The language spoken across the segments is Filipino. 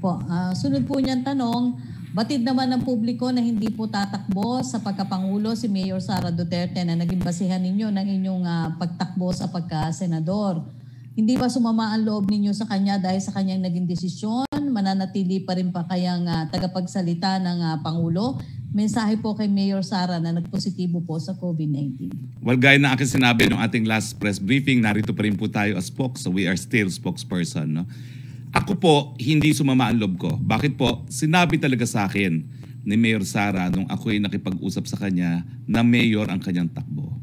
Opo, ah, sunod po niyan tanong, batid naman ng publiko na hindi po tatakbo sa pagkapangulo si Mayor Sara Duterte na naging basihan ninyo ng inyong ah, pagtakbo sa pagka-senador. Hindi ba sumama ang loob ninyo sa kanya dahil sa kanyang naging desisyon? Mananatili pa rin pa kayang ah, tagapagsalita ng ah, Pangulo? Mensahe po kay Mayor Sara na nagpositibo po sa COVID-19. Well, gaya na aking sinabi nung ating last press briefing, narito pa rin po tayo as spokes, so we are still spokesperson. No? Ako po, hindi sumama ang loob ko. Bakit po? Sinabi talaga sa akin ni Mayor Sara nung ako ay nakipag-usap sa kanya na mayor ang kanyang takbo.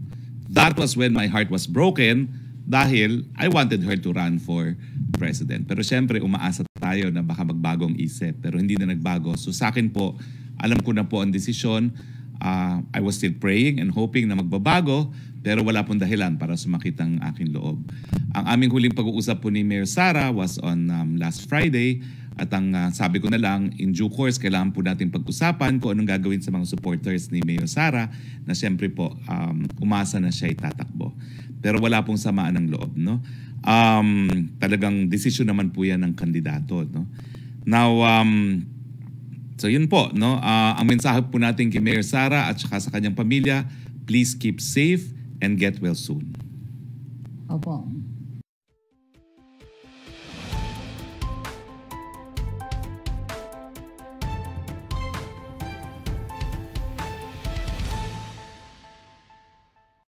That was when my heart was broken dahil I wanted her to run for president. Pero syempre, umaasa tayo na baka magbago ang isip. Pero hindi na nagbago. So sa akin po, alam ko na po ang desisyon. Uh, I was still praying and hoping na magbabago pero wala pong dahilan para sumakit ang aking loob. Ang aming huling pag-uusap po ni Mayor Sara was on um, last Friday at ang uh, sabi ko na lang, in due course, kailangan po natin pag-usapan kung anong gagawin sa mga supporters ni Mayor Sara na siyempre po um, umasa na siya itatakbo. Pero wala pong samaan ng loob. No? Um, talagang desisyon naman po yan ng kandidato. No? Now, um, So yun po, no? Uh, ang mensahe po natin kay Mayor Sara at saka sa kanyang pamilya, please keep safe and get well soon. Opo.